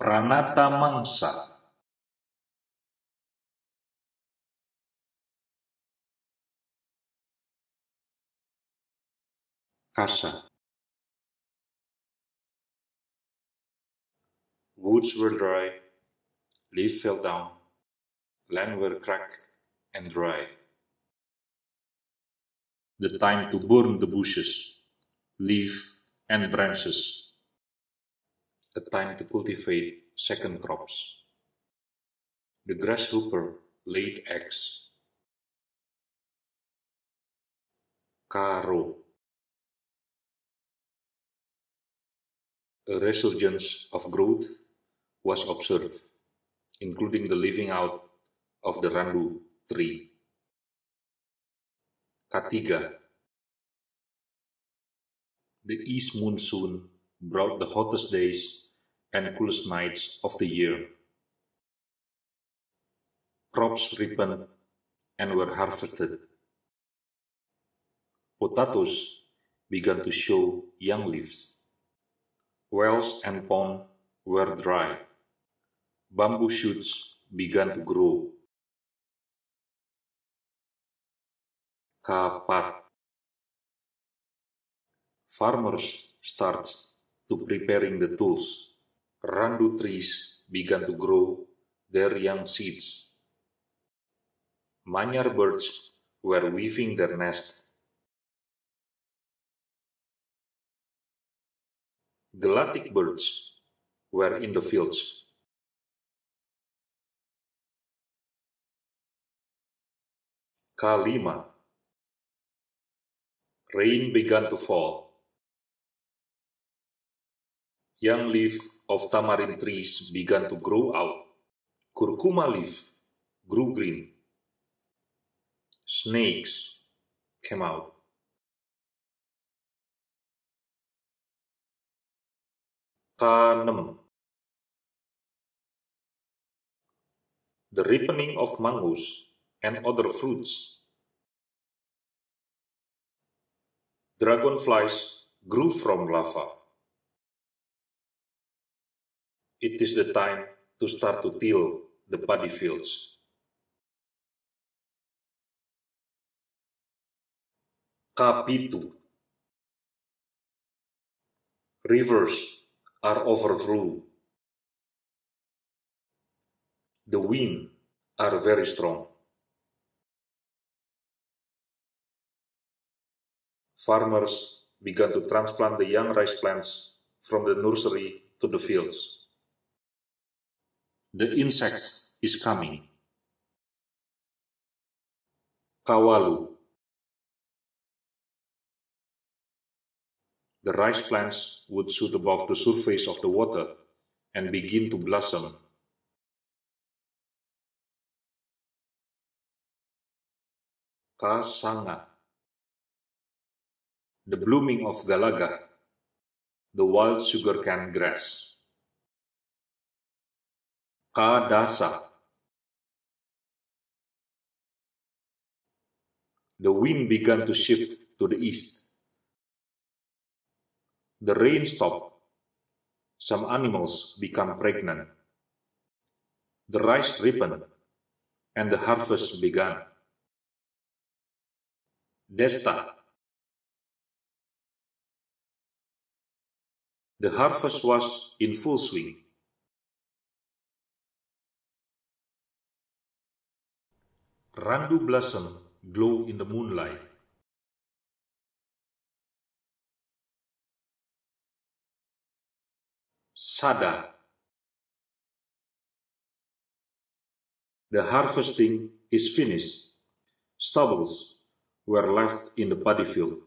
Pranata Mangsa Kasa Woods were dry, leaves fell down, land were cracked and dry. The time to burn the bushes, leaf and branches. A time to cultivate second crops. The grasshopper laid eggs. Karo. A resurgence of growth was observed, including the living out of the randu tree. Katiga. The east monsoon brought the hottest days and coolest nights of the year. Crops ripened and were harvested. Potatoes began to show young leaves. Wells and ponds were dry. Bamboo shoots began to grow. Kapat. Farmers start to preparing the tools. Randu trees began to grow their young seeds. Manyar birds were weaving their nest. Gelatik birds were in the fields. Kalima. Rain began to fall. Young leaves of tamarind trees began to grow out. Curcuma leaf grew green. Snakes came out. Kanem. The ripening of mangoes and other fruits. Dragonflies grew from lava. It is the time to start to till the paddy fields. Kapitu Rivers are overflow. The wind are very strong. Farmers began to transplant the young rice plants from the nursery to the fields. The insects is coming. Kawalu. The rice plants would shoot above the surface of the water and begin to blossom. Kasanga. The blooming of Galaga, the wild sugarcane grass. Kadasa. The wind began to shift to the east. The rain stopped. Some animals became pregnant. The rice ripened, and the harvest began. Desta. The harvest was in full swing. Randu blossom glow in the moonlight. Sada. The harvesting is finished. Stubbles were left in the paddy field.